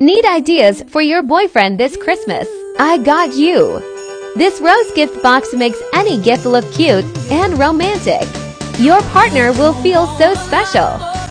Need ideas for your boyfriend this Christmas? I got you! This rose gift box makes any gift look cute and romantic. Your partner will feel so special.